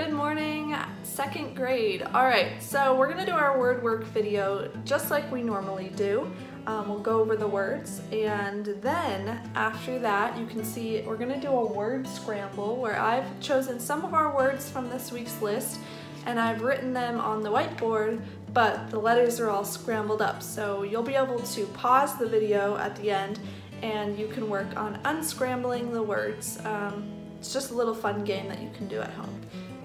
Good morning, second grade. All right, so we're gonna do our word work video just like we normally do. Um, we'll go over the words and then after that you can see we're gonna do a word scramble where I've chosen some of our words from this week's list and I've written them on the whiteboard but the letters are all scrambled up so you'll be able to pause the video at the end and you can work on unscrambling the words. Um, it's just a little fun game that you can do at home.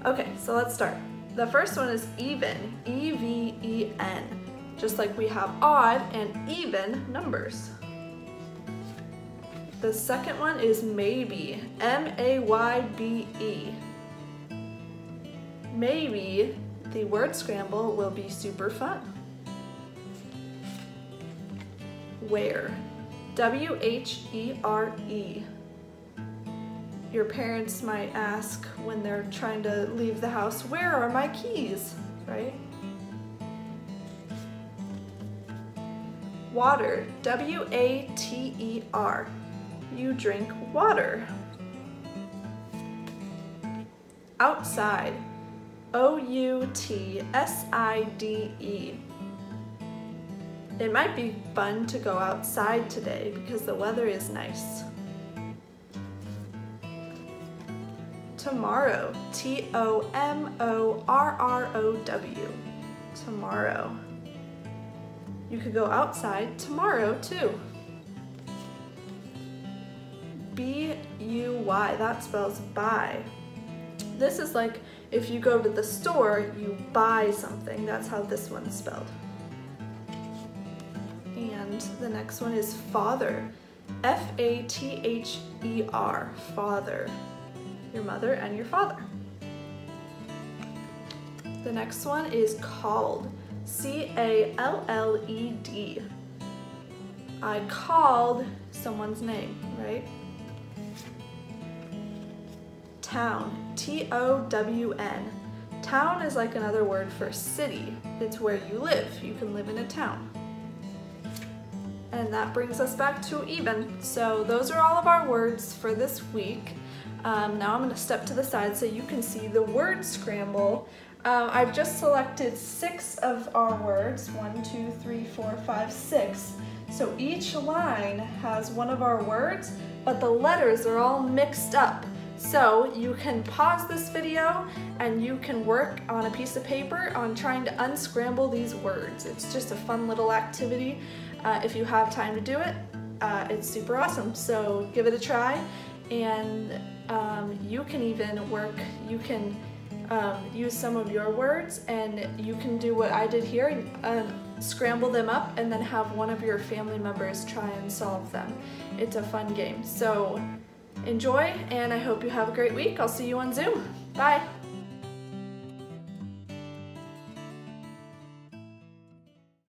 Okay, so let's start. The first one is even, E-V-E-N, just like we have odd and even numbers. The second one is maybe, M-A-Y-B-E. Maybe the word scramble will be super fun. Where, W-H-E-R-E. -E. Your parents might ask when they're trying to leave the house, where are my keys, right? Water, W-A-T-E-R. You drink water. Outside, O-U-T-S-I-D-E. It might be fun to go outside today because the weather is nice. Tomorrow. T-O-M-O-R-R-O-W. Tomorrow. You could go outside tomorrow too. B-U-Y, that spells buy. This is like if you go to the store, you buy something. That's how this one's spelled. And the next one is father. F-A-T-H-E-R, father your mother and your father. The next one is called, C-A-L-L-E-D. I called someone's name, right? Town, T-O-W-N. Town is like another word for city. It's where you live. You can live in a town. And that brings us back to even. So those are all of our words for this week. Um, now I'm going to step to the side so you can see the word scramble. Um, I've just selected six of our words, one, two, three, four, five, six. So each line has one of our words, but the letters are all mixed up. So you can pause this video and you can work on a piece of paper on trying to unscramble these words. It's just a fun little activity. Uh, if you have time to do it, uh, it's super awesome. So give it a try and um, you can even work, you can um, use some of your words and you can do what I did here, uh, scramble them up and then have one of your family members try and solve them. It's a fun game. So enjoy and I hope you have a great week. I'll see you on Zoom. Bye.